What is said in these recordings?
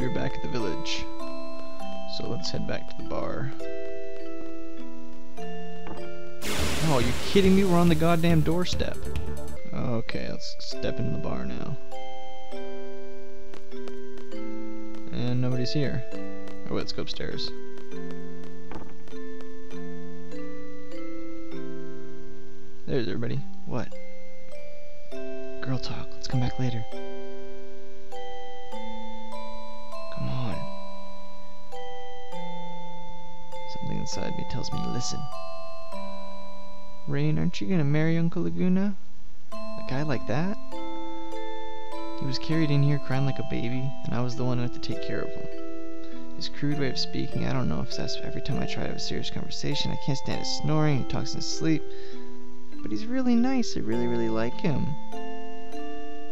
we're back at the village. So let's head back to the bar. Oh, you kidding me? We're on the goddamn doorstep. Okay, let's step into the bar now. And nobody's here. Oh, let's go upstairs. There's everybody. What? Girl talk. Let's come back later. Something inside me tells me to listen. Raine, aren't you gonna marry Uncle Laguna? A guy like that? He was carried in here crying like a baby, and I was the one who had to take care of him. His crude way of speaking, I don't know if that's every time I try to have a serious conversation. I can't stand his snoring, he talks in his sleep. But he's really nice, I really, really like him.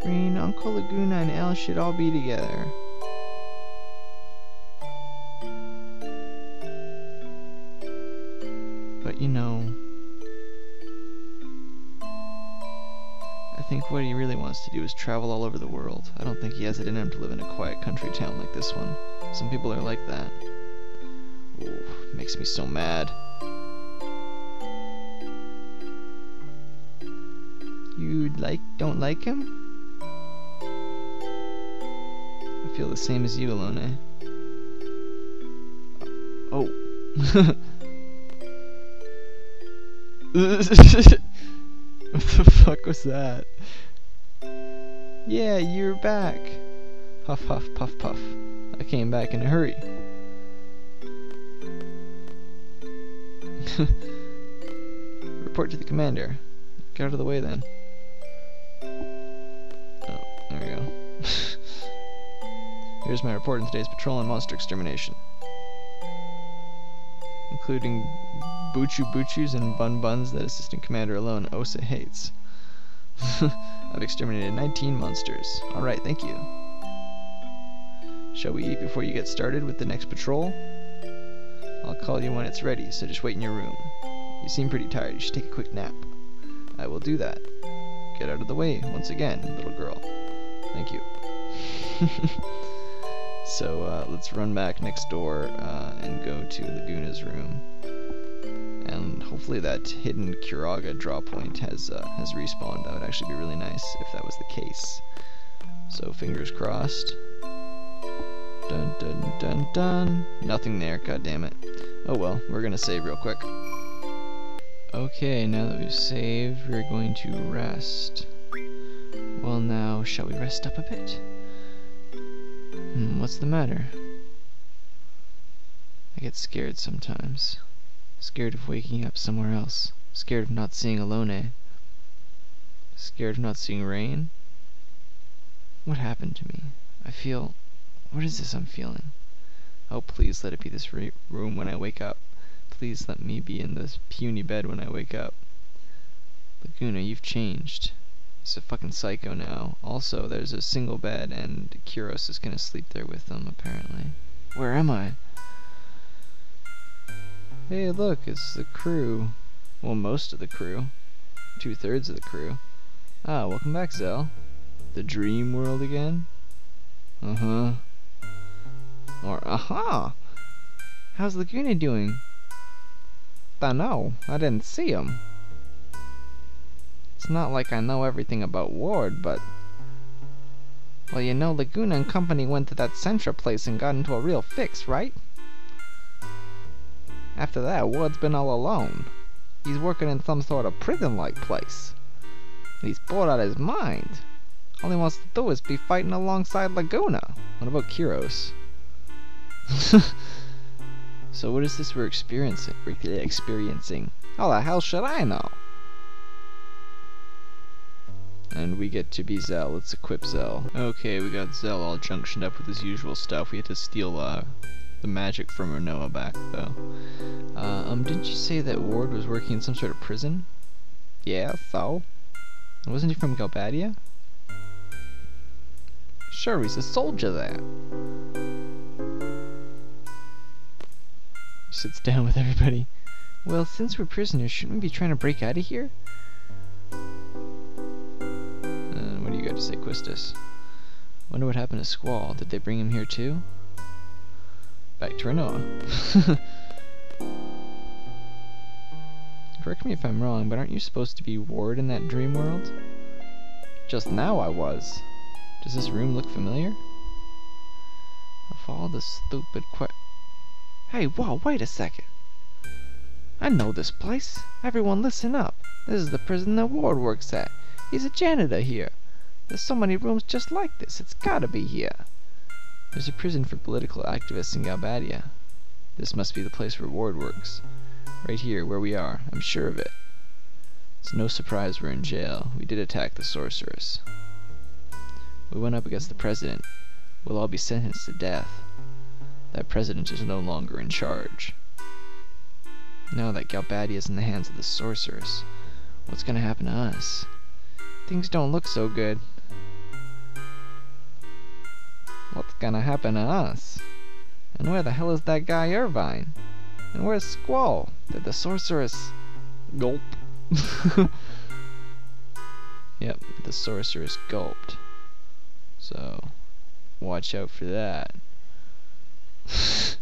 Raine, Uncle Laguna and Elle should all be together. You know, I think what he really wants to do is travel all over the world. I don't think he has it in him to live in a quiet country town like this one. Some people are like that. Ooh, makes me so mad. You like don't like him? I feel the same as you, Ellone. Oh. what the fuck was that? Yeah, you're back. Puff, puff, puff, puff. I came back in a hurry. Report to the commander. Get out of the way then. Oh, there we go. Here's my report on today's patrol on monster extermination. Including Buchu Buchus and Bun Buns that Assistant Commander Ellone Osa hates. I've exterminated 19 monsters. Alright, thank you. Shall we eat before you get started with the next patrol? I'll call you when it's ready, so just wait in your room. You seem pretty tired. You should take a quick nap. I will do that. Get out of the way, once again, little girl. Thank you. so, uh, let's run back next door uh, and go to Laguna's room. And hopefully that hidden Curaga draw point has, uh, has respawned. That would actually be really nice if that was the case. So, fingers crossed. Dun dun dun dun. Nothing there, god damn it. Oh well, we're gonna save real quick. Okay, now that we've saved, we're going to rest. Well now, shall we rest up a bit? Hmm, what's the matter? I get scared sometimes. Scared of waking up somewhere else. Scared of not seeing Ellone. Scared of not seeing Raine. What happened to me? I feel... What is this I'm feeling? Oh, please let it be this room when I wake up. Please let me be in this puny bed when I wake up. Laguna, you've changed. He's a fucking psycho now. Also, there's a single bed, and Kiros is gonna sleep there with them, apparently. Where am I? Hey, look, it's the crew. Well, most of the crew. Two-thirds of the crew. Ah, welcome back, Zell. The dream world again? Uh-huh. Or, aha! How's Laguna doing? Dunno, I didn't see him. It's not like I know everything about Ward, but... Well, you know Laguna and company went to that Centra place and got into a real fix, right? After that, Ward's been all alone. He's working in some sort of prison-like place. He's bored out of his mind. All he wants to do is be fighting alongside Laguna. What about Kiros? so what is this we're experiencing? We're Experiencing? How the hell should I know? And we get to be Zell. Let's equip Zell. Okay, we got Zell all junctioned up with his usual stuff. We had to steal uh, the magic from Rinoa back, though. Uh, um, didn't you say that Ward was working in some sort of prison? Yeah, so? Wasn't he from Galbadia? Sure, he's a soldier there. He sits down with everybody. Well, since we're prisoners, shouldn't we be trying to break out of here? Uh, what do you got to say, Quistis? Wonder what happened to Squall. Did they bring him here too? Back to Rinoa. Correct me if I'm wrong, but aren't you supposed to be Ward in that dream world? Just now I was. Does this room look familiar? Of all the stupid que- Hey, whoa, wait a second. I know this place. Everyone listen up. This is the prison that Ward works at. He's a janitor here. There's so many rooms just like this. It's gotta be here. There's a prison for political activists in Galbadia. This must be the place where Ward works. Right here, where we are. I'm sure of it. It's no surprise we're in jail. We did attack the sorceress. We went up against the president. We'll all be sentenced to death. That president is no longer in charge. Now that Galbadia is in the hands of the sorceress, what's gonna happen to us? Things don't look so good. What's gonna happen to us? And where the hell is that guy Irvine? And where's Squall? Did the sorceress... Gulp. yep, the sorceress gulped. So, watch out for that.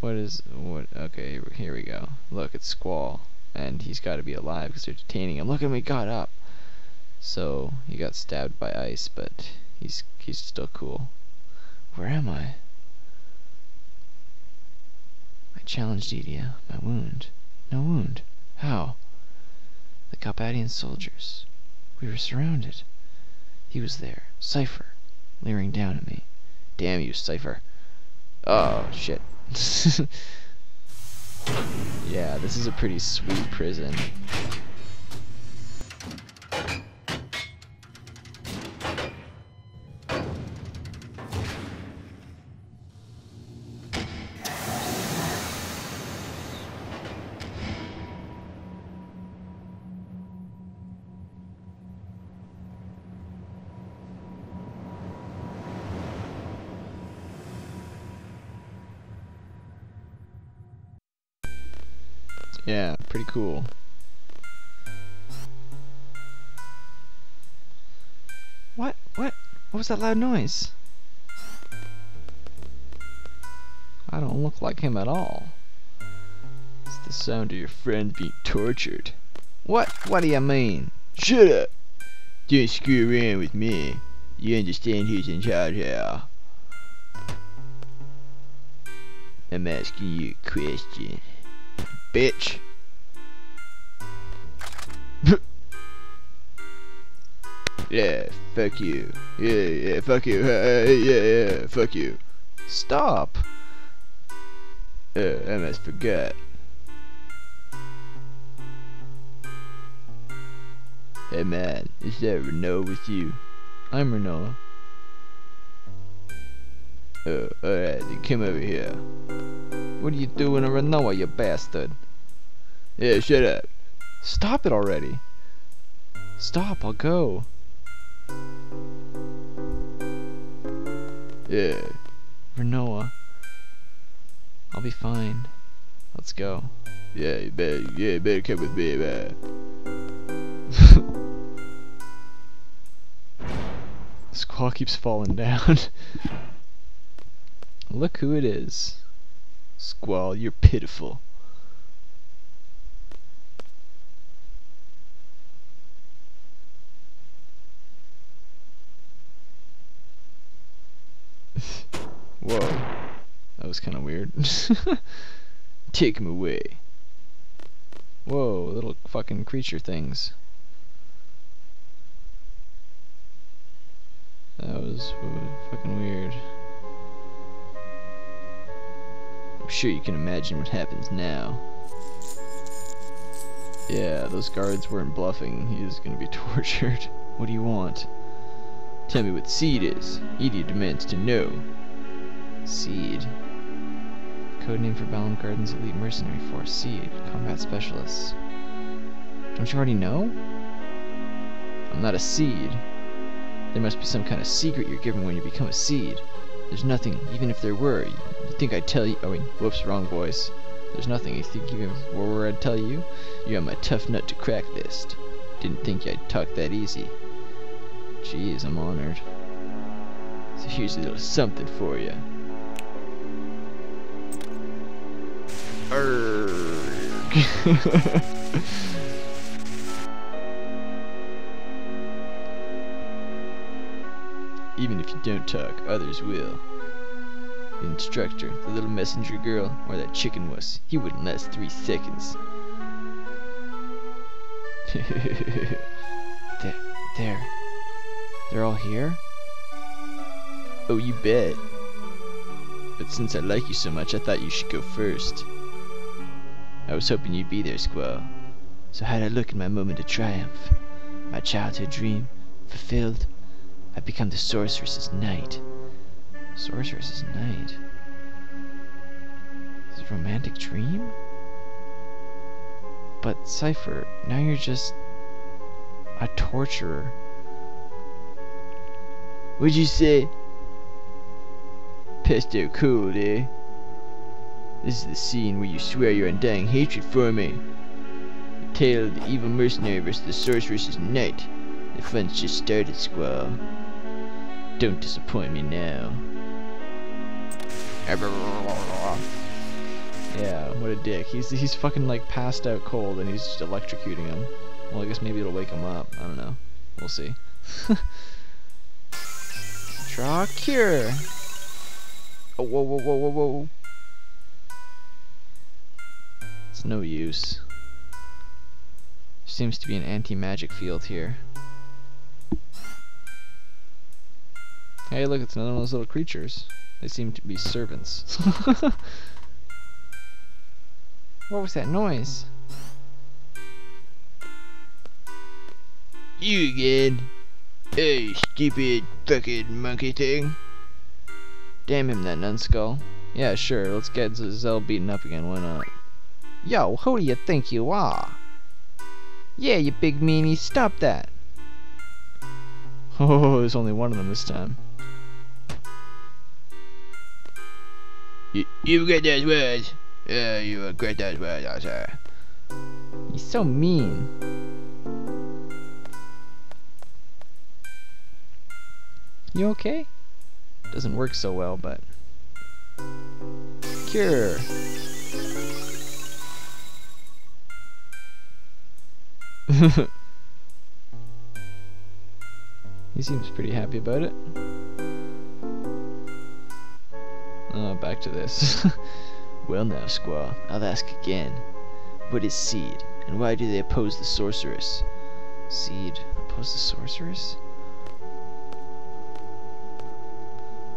what is... what? Okay, here we go. Look, it's Squall. And he's got to be alive because they're detaining him. Look at me, got up. So, he got stabbed by ice, but he's he's still cool. Where am I? I challenged Edea. My wound. No wound. How? The Galbadian soldiers. We were surrounded. He was there. Seifer. Leering down at me. Damn you, Seifer. Oh, shit. yeah, this is a pretty sweet prison. Yeah, pretty cool. What? What? What was that loud noise? I don't look like him at all. It's the sound of your friend being tortured. What? What do you mean? Shut up! Don't screw around with me. You understand who's in charge here. I'm asking you a question bitch. yeah, fuck you. Yeah, yeah, fuck you. Uh, yeah, yeah, fuck you. Stop. Uh, I must forget. Hey man, is that Rinoa with you? I'm Rinoa. Oh, alright, then come over here. What are you doing in Rinoa, you bastard? Yeah, shut up. Stop it already. Stop, I'll go. Yeah. Rinoa. I'll be fine. Let's go. Yeah, you better, yeah, you better come with me, man. Squall keeps falling down. Look who it is. Squall, you're pitiful. Whoa. That was kind of weird. Take him away. Whoa, little fucking creature things. That was fucking weird. I'm sure you can imagine what happens now. Yeah, those guards weren't bluffing. He is gonna be tortured. What do you want? Tell me what seed is. Edea demands to know. Seed. Codename for Balamb Garden's elite mercenary force. Seed. Combat specialists. Don't you already know? I'm not a seed. There must be some kind of secret you're given when you become a seed. There's nothing, even if there were. You think I'd tell you? I mean, whoops, wrong voice. There's nothing you think even were I'd tell you? You're on my tough nut to crack list. Didn't think I'd talk that easy. Jeez, I'm honored. So here's a little something for you. Even if you don't talk, others will. The instructor, the little messenger girl, or that chicken wuss, he wouldn't last three seconds. there, there. They're all here? Oh, you bet. But since I like you so much, I thought you should go first. I was hoping you'd be there, Squall. So how'd I look in my moment of triumph? My childhood dream, fulfilled. I've become the sorceress's knight. Sorceress's knight? Is a romantic dream? But, Seifer, now you're just... a torturer. What'd you say? Pesto cold, eh? This is the scene where you swear your undying hatred for me. The tale of the evil mercenary versus the sorceress's knight. The fun's just started, Squall. Don't disappoint me now. Yeah, what a dick. He's he's fucking like passed out cold and he's just electrocuting him. Well, I guess maybe it'll wake him up. I don't know. We'll see. Draw cure. Oh, whoa, whoa, whoa, whoa, whoa. It's no use. Seems to be an anti-magic field here. Hey, look, it's another one of those little creatures. They seem to be servants. what was that noise? You again. Hey, stupid fucking monkey thing. Damn him, that numbskull. Yeah, sure, let's get Zell beaten up again, why not? Yo, who do you think you are? Yeah, you big meanie, stop that! Oh, there's only one of them this time. You, regret those words. Yeah, you regret those words, I say. He's so mean. You okay? Doesn't work so well, but... Cure! he seems pretty happy about it. Oh, back to this. well now, Squall, I'll ask again. What is Seed, and why do they oppose the sorceress? Seed oppose the sorceress?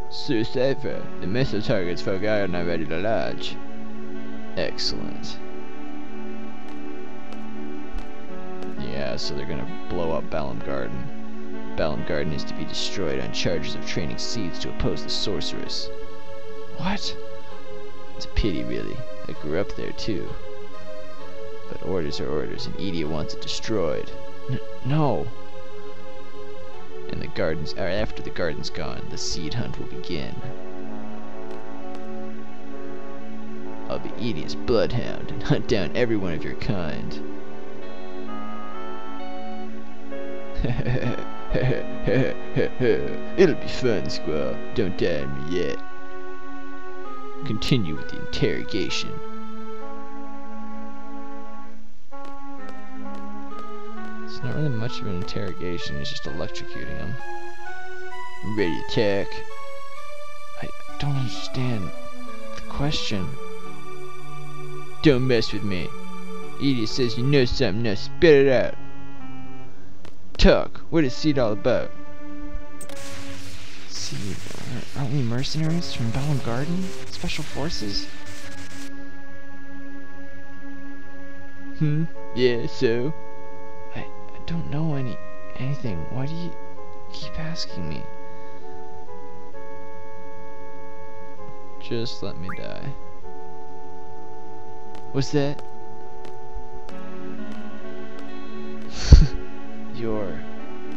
Sir Seifer, the missile targets for Garden are ready to launch. Excellent. Yeah, so they're gonna blow up Balamb Garden. Balamb Garden is to be destroyed on charges of training seeds to oppose the sorceress. What? It's a pity, really. I grew up there, too. But orders are orders, and Edea wants it destroyed. N no! And the gardens, or after the garden's gone, the seed hunt will begin. I'll be Edea's bloodhound and hunt down every one of your kind. It'll be fun, Squall. Don't die on me yet. Continue with the interrogation. It's not really much of an interrogation, it's just electrocuting him. Ready to attack? I don't understand the question. Don't mess with me. Edea says you know something, now spit it out. Talk, what is Seed all about? Seed? Aren't we mercenaries from Balamb Garden? Special forces? Hmm, yeah, so? I, I don't know any anything. Why do you keep asking me? Just let me die. What's that? Your...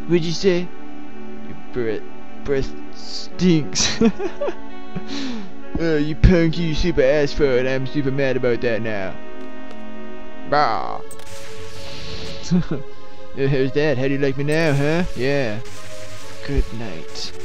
What'd you say? Your breath... breath stinks. oh, you punk, you super asshole, and I'm super mad about that now. Bah. Uh, how's that? How do you like me now, huh? Yeah. Good night.